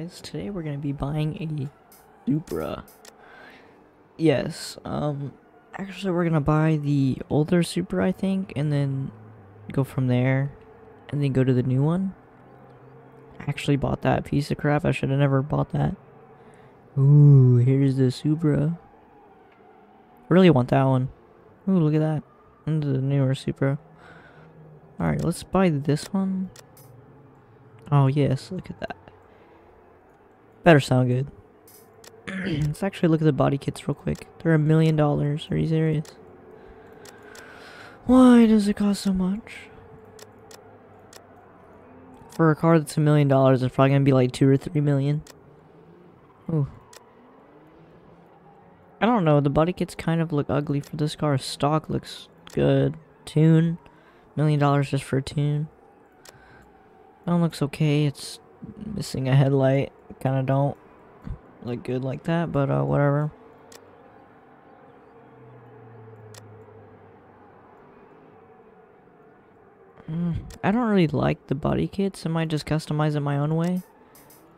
guys, today we're gonna be buying a Supra. Yes, um, actually we're gonna buy the older Supra, I think, and then go from there, and then go to the new one. Actually bought that piece of crap. I should have never bought that. Ooh, here's the Supra. Really want that one. Ooh, look at that. And the newer Supra. Alright, let's buy this one. Oh, yes, look at that. Better sound good. let's actually look at the body kits real quick. They're a million dollars. Are you serious? Why does it cost so much? For a car that's a million dollars, it's probably gonna be like two or three million. Ooh. I don't know, the body kits kind of look ugly for this car. Stock looks good. Tune. Million dollars just for a tune. That one looks okay. It's missing a headlight. Kind of don't look good like that, but uh, whatever. Mm, I don't really like the body kits. I might just customize it my own way.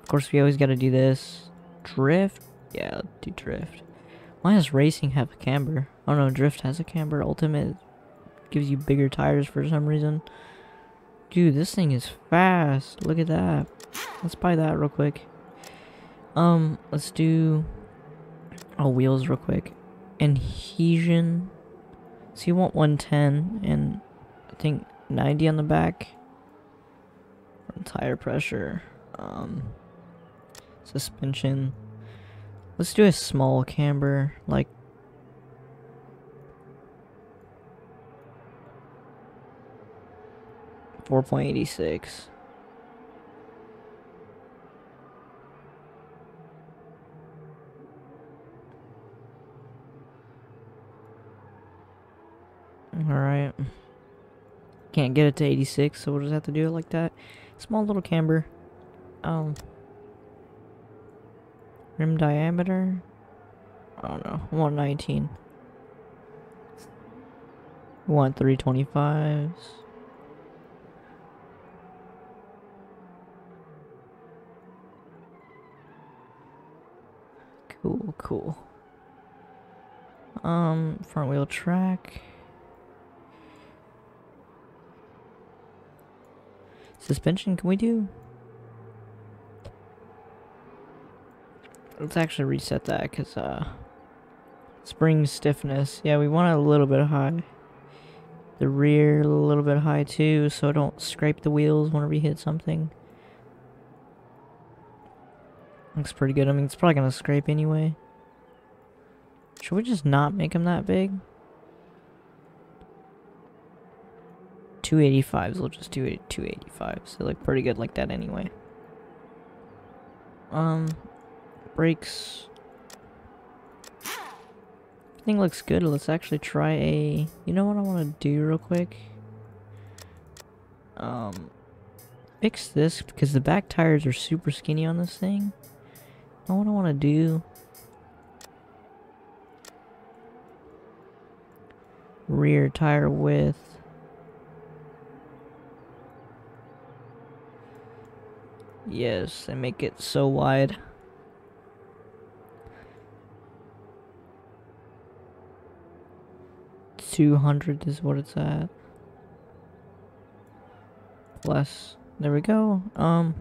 Of course, we always got to do this. Drift? Yeah, do drift. Why does racing have a camber? Oh no, drift has a camber. Ultimate gives you bigger tires for some reason. Dude, this thing is fast. Look at that. Let's buy that real quick. Um, let's do... Oh, wheels real quick. Adhesion. So you want 110 and I think 90 on the back. Tire pressure. Um, suspension. Let's do a small camber, like Four point eighty six. Alright. Can't get it to 86, so we'll just have to do it like that. Small little camber. Um. Rim diameter? I don't know. 119. Want 325s. Cool, cool. Um, front wheel track. Suspension, can we do? Let's actually reset that, because, uh... Spring stiffness. Yeah, we want it a little bit high. The rear a little bit high, too, so don't scrape the wheels whenever we hit something. Looks pretty good. I mean, it's probably gonna scrape anyway. Should we just not make them that big? 285s, we'll just do it 285s. They look pretty good like that anyway. Um, brakes. Everything looks good. Let's actually try a... You know what I want to do real quick? Um, fix this because the back tires are super skinny on this thing. What I want to do? Rear tire width. Yes, and make it so wide. Two hundred is what it's at. Plus, there we go. Um,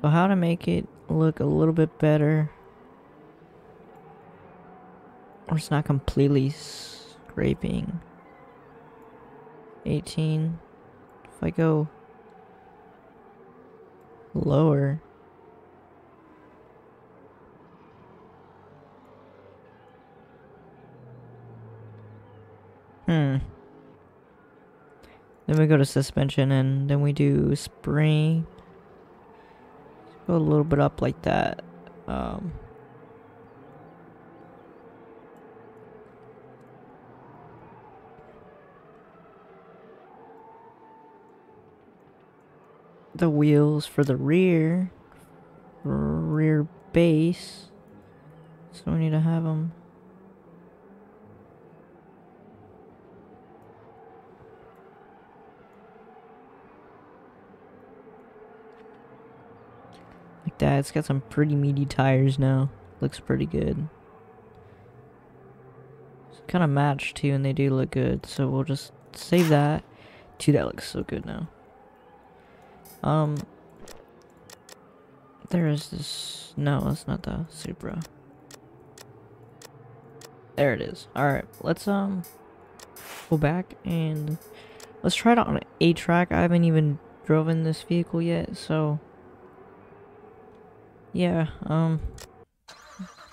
so how to make it look a little bit better. Or it's not completely scraping. 18. If I go lower. Hmm. Then we go to suspension and then we do spring. Go a little bit up like that. Um, the wheels for the rear rear base so we need to have them Like that. It's got some pretty meaty tires now. Looks pretty good. It's kind of matched too, and they do look good. So we'll just save that. Dude, that looks so good now. Um, there is this. No, it's not the Supra. There it is. All right, let's um go back and let's try it on a track. I haven't even driven this vehicle yet, so yeah. Um,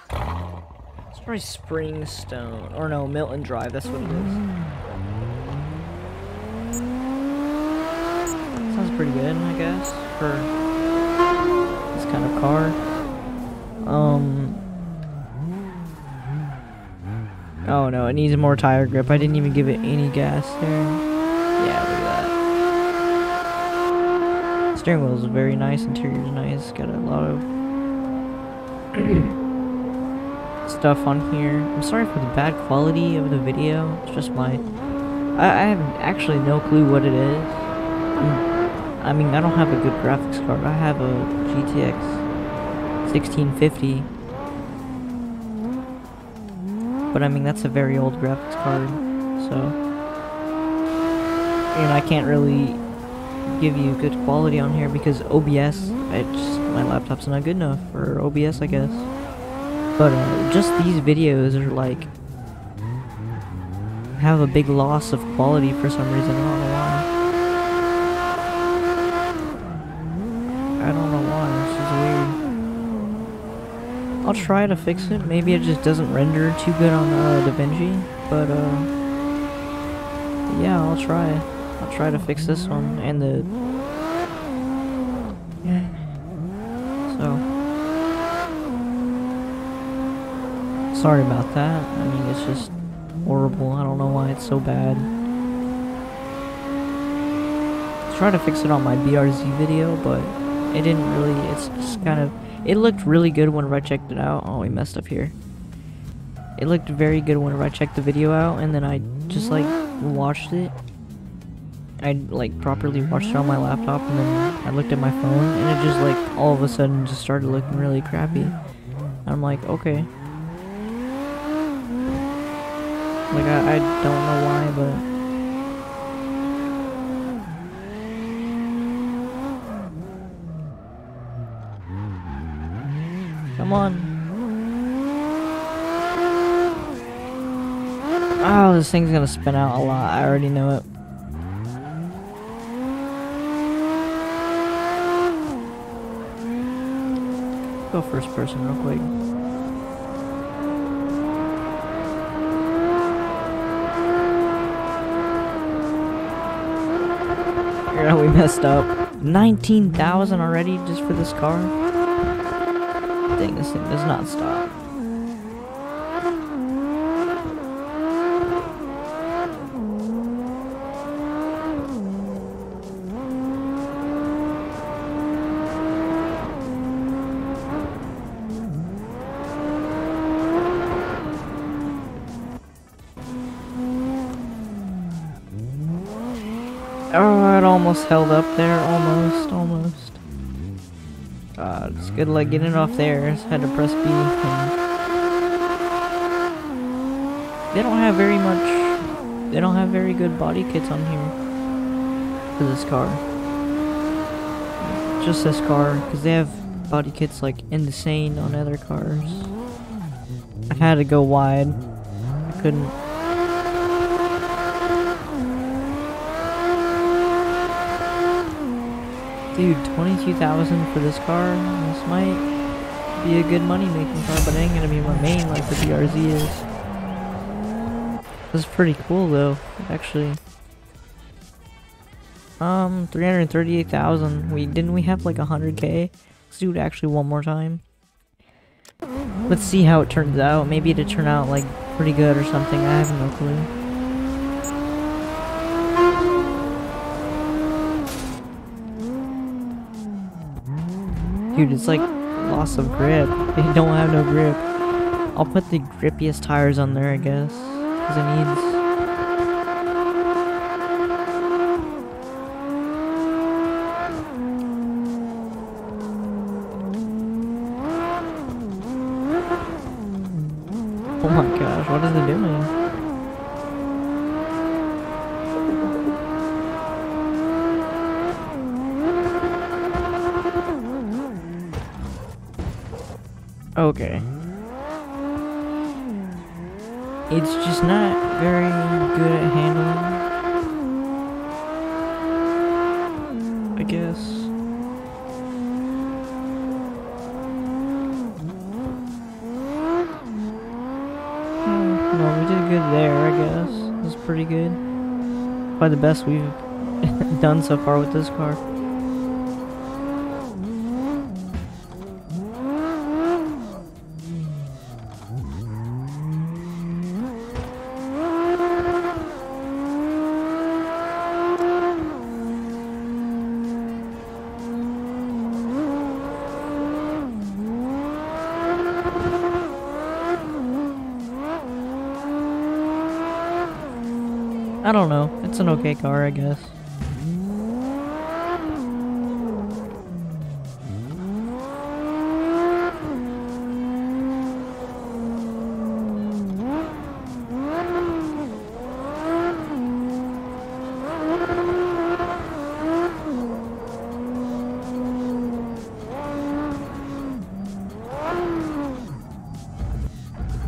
it's probably Springstone or no Milton Drive. That's what it is. Pretty good, I guess, for this kind of car. Um. Oh no, it needs more tire grip. I didn't even give it any gas there. Yeah, look at that. Steering wheel is very nice, interior is nice, got a lot of stuff on here. I'm sorry for the bad quality of the video. It's just my... I, I have actually no clue what it is. I'm, I mean, I don't have a good graphics card. I have a GTX 1650. But I mean, that's a very old graphics card, so... And I can't really give you good quality on here because OBS, it's my laptop's not good enough for OBS, I guess. But uh, just these videos are like have a big loss of quality for some reason. I don't know why. I don't know why. This is weird. I'll try to fix it. Maybe it just doesn't render too good on uh, DaVinci, but uh, yeah, I'll try. I'll try to fix this one and the So Sorry about that. I mean, it's just horrible. I don't know why it's so bad. I try to fix it on my BRZ video, but it didn't really, it's just kind of, it looked really good whenever I checked it out. Oh, we messed up here. It looked very good whenever I checked the video out, and then I just, like, watched it. I, like, properly watched it on my laptop, and then I looked at my phone, and it just, like, all of a sudden just started looking really crappy. I'm like, okay. Like, I, I don't know why, but... Come on. Oh, this thing's gonna spin out a lot. I already know it. Go first person real quick. Yeah, we messed up. 19,000 already just for this car? Dang, this thing does not stop. Oh, it almost held up there. Almost, almost. It's good luck getting off there. Just had to press B. they don't have very much... They don't have very good body kits on here. For this car. Just this car. Because they have body kits like insane on other cars. I had to go wide. I couldn't Dude, 22000 for this car? This might be a good money-making car, but it ain't gonna be my main like the BRZ is. This is pretty cool though, actually. Um, 338,000. We didn't we have like 100k? Let's do it actually one more time. Let's see how it turns out. Maybe it'll turn out like pretty good or something. I have no clue. Dude, it's like loss of grip. They don't have no grip. I'll put the grippiest tires on there, I guess. Because it needs... Well, we did good there, I guess. It was pretty good. Probably the best we've done so far with this car. It's an okay car, I guess.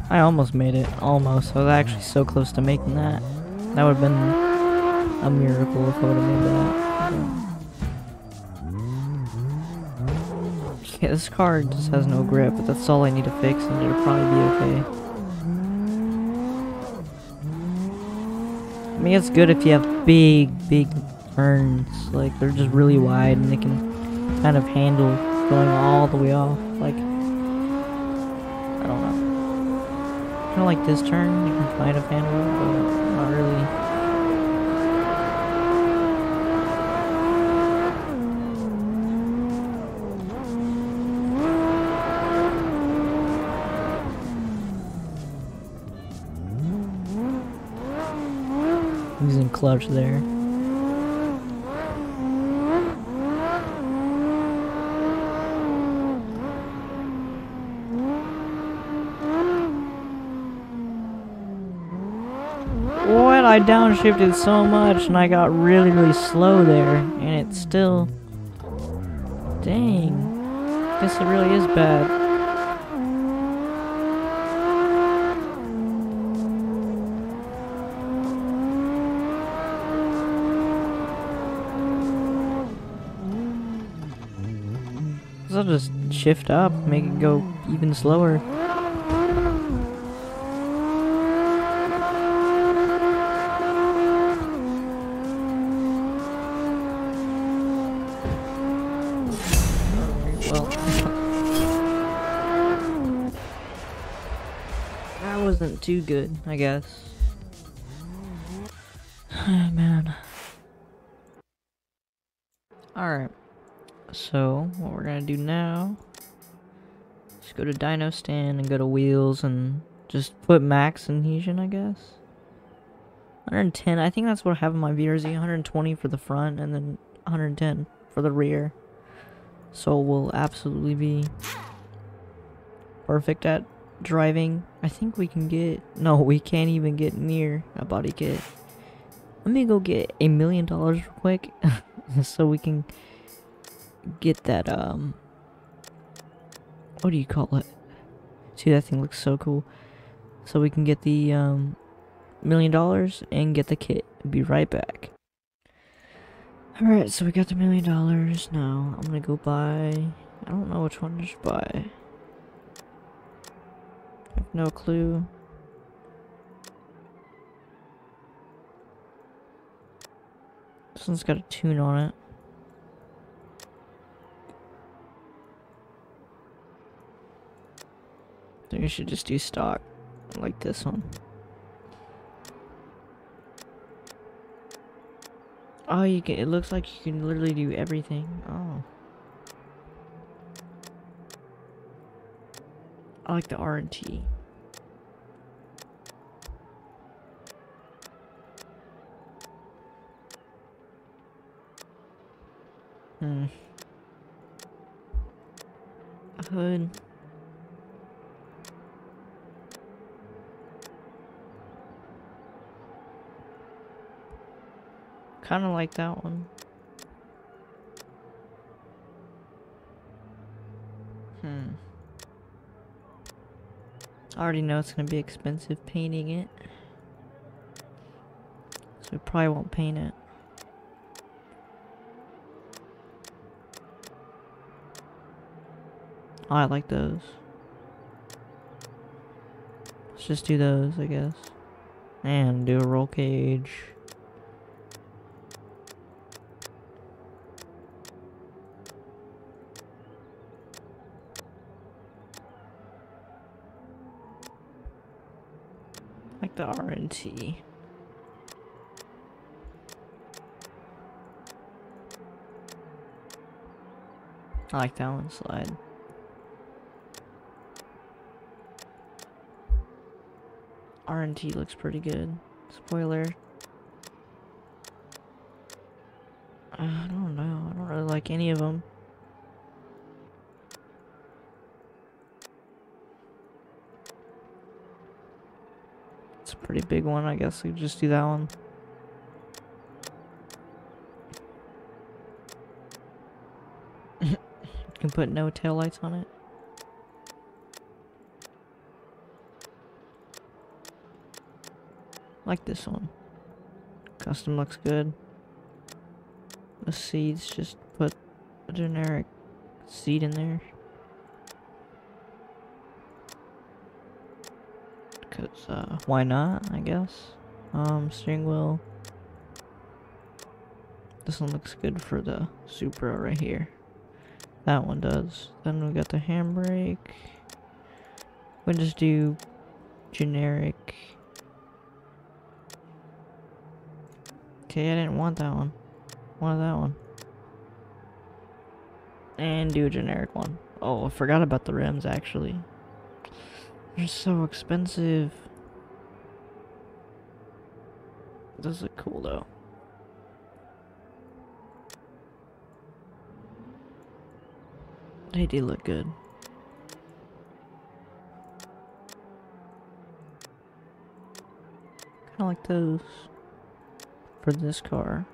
I almost made it. Almost. I was actually so close to making that. That would have been a miracle if I would have made that. Yeah, this car just has no grip, but that's all I need to fix and it'll probably be okay. I mean, it's good if you have big, big turns. Like, they're just really wide and they can kind of handle going all the way off. Like, I don't know. Kind of like this turn, you can kind of handle it, but not really. Clutch there. What? I downshifted so much and I got really, really slow there. And it's still... Dang. It really is bad. Shift up, make it go even slower. Well, that wasn't too good, I guess. Go to dyno stand and go to wheels and just put max adhesion, I guess. 110, I think that's what I have in my BRZ. 120 for the front and then 110 for the rear. So we'll absolutely be perfect at driving. I think we can get, no, we can't even get near a body kit. Let me go get a million dollars real quick so we can get that, um, what do you call it? See, that thing looks so cool. So we can get the, um, million dollars and get the kit. Be right back. Alright, so we got the million dollars. Now, I'm gonna go buy, I don't know which one to buy. I have no clue. This one's got a tune on it. Think I should just do stock, like this one. Oh, you can, it looks like you can literally do everything. Oh. I like the R&T. Hmm. Hood. Kind of like that one. Hmm. I already know it's gonna be expensive painting it. So we probably won't paint it. Oh, I like those. Let's just do those, I guess. And do a roll cage. I like that one slide. RNT looks pretty good. Spoiler. I don't know. I don't really like any of them. It's a pretty big one. I guess we just do that one. can put no tail lights on it. like this one. Custom looks good. The seeds, just put a generic seed in there. Uh, why not, I guess. Um, steering wheel. This one looks good for the Supra right here. That one does. Then we got the handbrake. We'll just do generic Okay, I didn't want that one. Wanted that one. And do a generic one. Oh, I forgot about the rims, actually. They're so expensive. Those look cool, though. They do look good. Kinda like those for this car.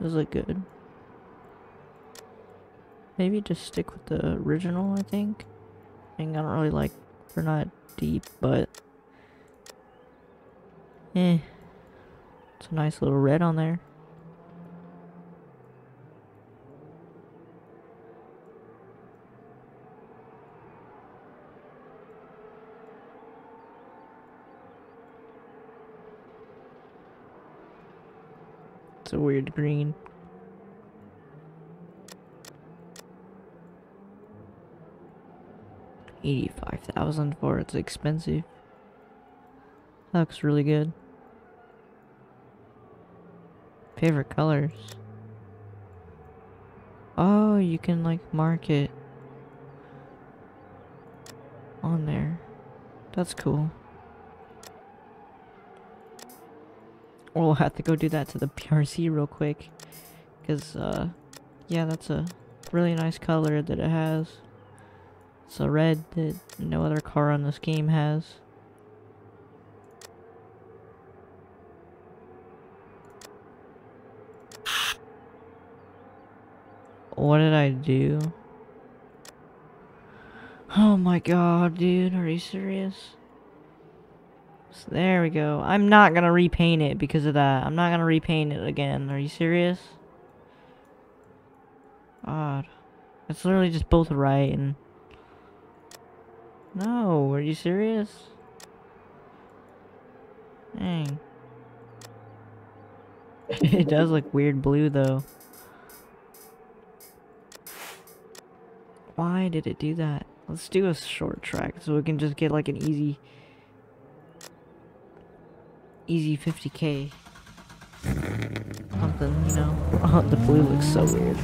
Those look good. Maybe just stick with the original, I think. I don't really like, they're not deep, but... Eh. It's a nice little red on there. It's a weird green. Eighty-five thousand for it's expensive. That looks really good. Favorite colors. Oh, you can like mark it on there. That's cool. We'll have to go do that to the BRZ real quick. Because, uh, yeah, that's a really nice color that it has. It's a red that no other car on this game has. What did I do? Oh my god, dude, are you serious? So there we go. I'm not gonna repaint it because of that. I'm not gonna repaint it again. Are you serious? God. It's literally just both right and... No, are you serious? Dang. it does look weird blue though. Why did it do that? Let's do a short track so we can just get like an easy easy 50k. Something, you know. Oh, the blue looks so weird.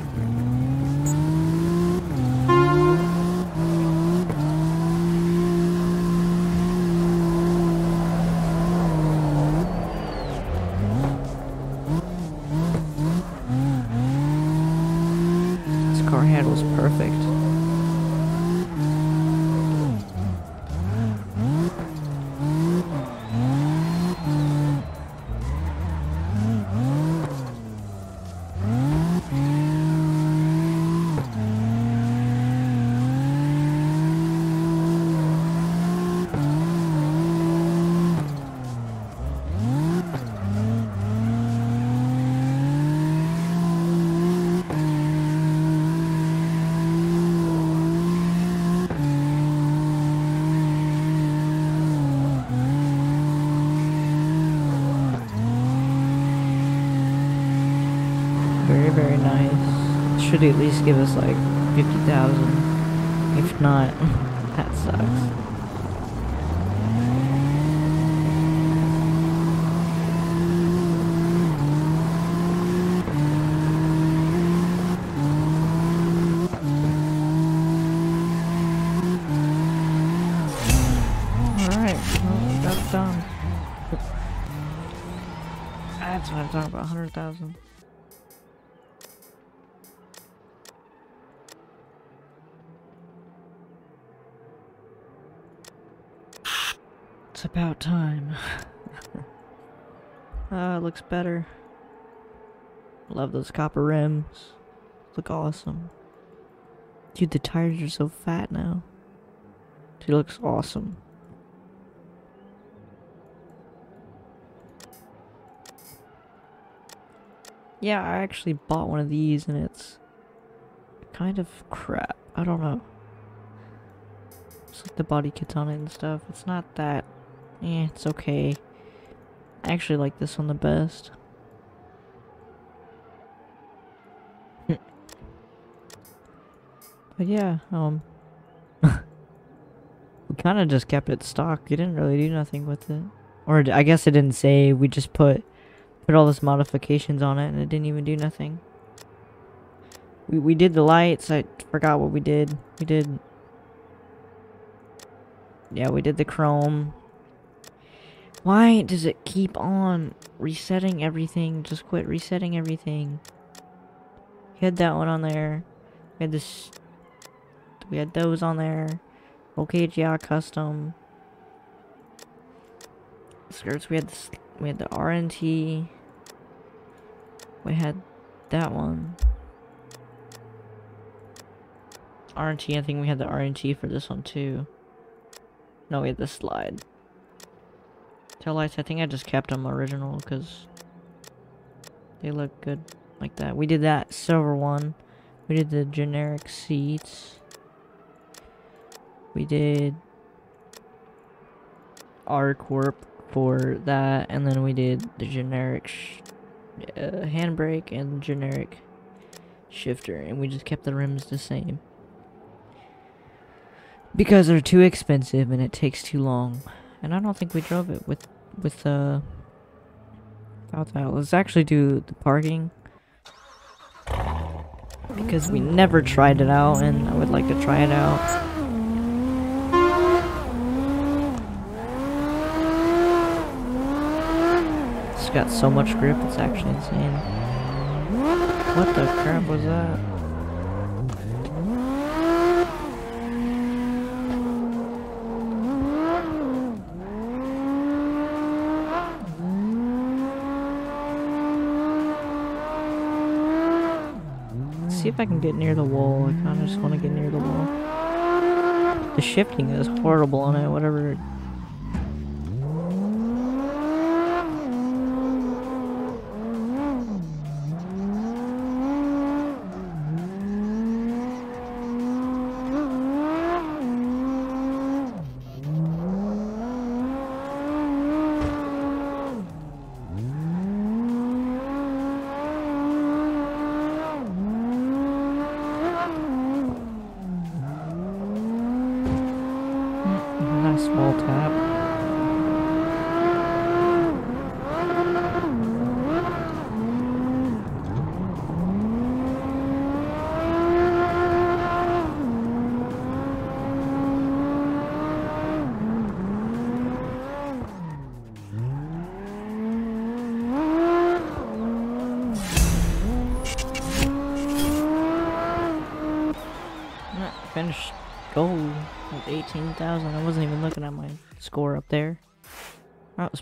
Should at least give us like 50,000. If not, that sucks. Alright, that's done. That's what I'm talking about, 100,000. It's about time. Ah, it looks better. Love those copper rims. Look awesome. Dude, the tires are so fat now. Dude, looks awesome. Yeah, I actually bought one of these and it's kind of crap. I don't know. It's like the body kits on it and stuff. It's not that. Eh, it's okay. I actually like this one the best. but yeah, um. we kind of just kept it stock. We didn't really do nothing with it. Or I guess it didn't say. We just put put all this modifications on it and it didn't even do nothing. We, we did the lights. I forgot what we did. We did... Yeah, we did the chrome. Why does it keep on resetting everything? Just quit resetting everything. We had that one on there. We had this... We had those on there. OKGI custom. Skirts, we had this... We had the RNT. We had that one. RNT, I think we had the RNT for this one too. No, we had the slide. Tail lights, I think I just kept them original because they look good like that. We did that silver one. We did the generic seats. We did R Corp for that, and then we did the generic uh, handbrake and generic shifter, and we just kept the rims the same. Because they're too expensive and it takes too long. And I don't think we drove it with, with, uh, without that. Let's actually do the parking. Because we never tried it out, and I would like to try it out. It's got so much grip, it's actually insane. What the crap was that? see if I can get near the wall. I kind of just want to get near the wall. The shifting is horrible on it, whatever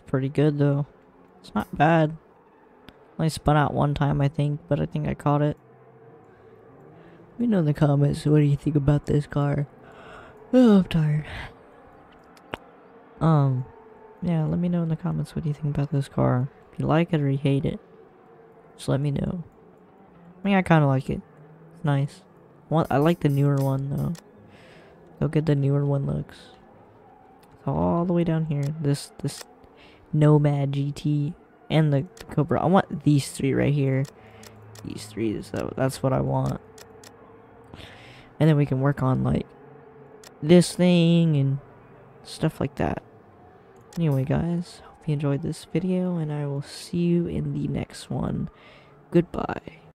pretty good though. It's not bad. Only spun out one time I think, but I think I caught it. Let me know in the comments what do you think about this car. Oh, I'm tired. Um, yeah, let me know in the comments what do you think about this car. If you like it or you hate it. Just let me know. I mean, I kind of like it. It's nice. One, I like the newer one though. Look at the newer one looks. All the way down here. This this Nomad GT and the Cobra. I want these three right here. these three. So that's what I want. And then we can work on like this thing and stuff like that. Anyway, guys, hope you enjoyed this video, and I will see you in the next one. Goodbye.